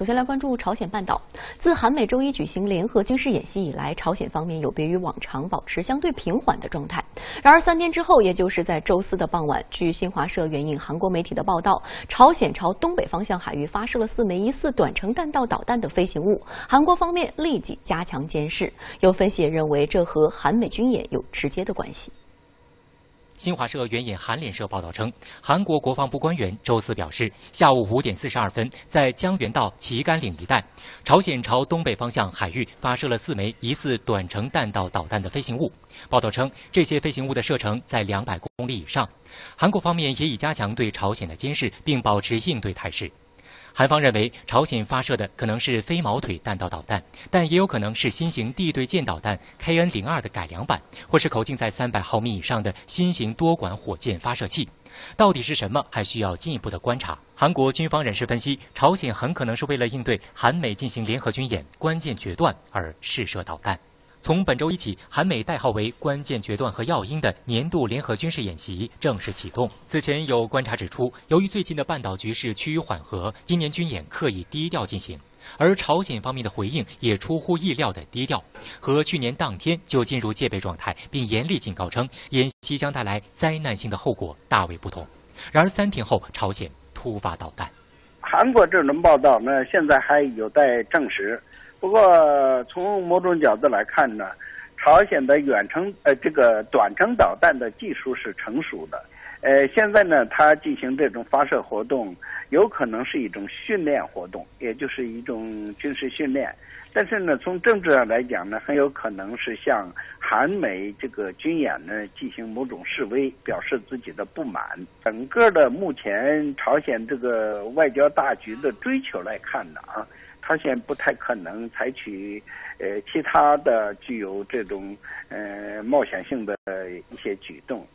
首先来关注朝鲜半岛。自韩美周一举行联合军事演习以来，朝鲜方面有别于往常保持相对平缓的状态。然而三天之后，也就是在周四的傍晚，据新华社援引韩国媒体的报道，朝鲜朝东北方向海域发射了四枚疑似短程弹道导弹的飞行物。韩国方面立即加强监视。有分析也认为，这和韩美军演有直接的关系。新华社援引韩联社报道称，韩国国防部官员周四表示，下午五点四十二分，在江原道旗杆岭一带，朝鲜朝东北方向海域发射了四枚疑似短程弹道导弹的飞行物。报道称，这些飞行物的射程在两百公里以上。韩国方面也已加强对朝鲜的监视，并保持应对态势。韩方认为，朝鲜发射的可能是飞毛腿弹道导弹，但也有可能是新型地对舰导弹 KN 零二的改良版，或是口径在三百毫米以上的新型多管火箭发射器。到底是什么，还需要进一步的观察。韩国军方人士分析，朝鲜很可能是为了应对韩美进行联合军演关键决断而试射导弹。从本周一起，韩美代号为“关键决断”和“要鹰”的年度联合军事演习正式启动。此前有观察指出，由于最近的半岛局势趋于缓和，今年军演刻意低调进行。而朝鲜方面的回应也出乎意料的低调，和去年当天就进入戒备状态，并严厉警告称演习将带来灾难性的后果大为不同。然而三天后，朝鲜突发导弹。韩国这种报道呢，现在还有待证实。不过，从某种角度来看呢，朝鲜的远程呃这个短程导弹的技术是成熟的，呃，现在呢，它进行这种发射活动，有可能是一种训练活动，也就是一种军事训练。但是呢，从政治上来讲呢，很有可能是向韩美这个军演呢进行某种示威，表示自己的不满。整个的目前朝鲜这个外交大局的追求来看呢啊。他现在不太可能采取呃其他的具有这种呃冒险性的一些举动。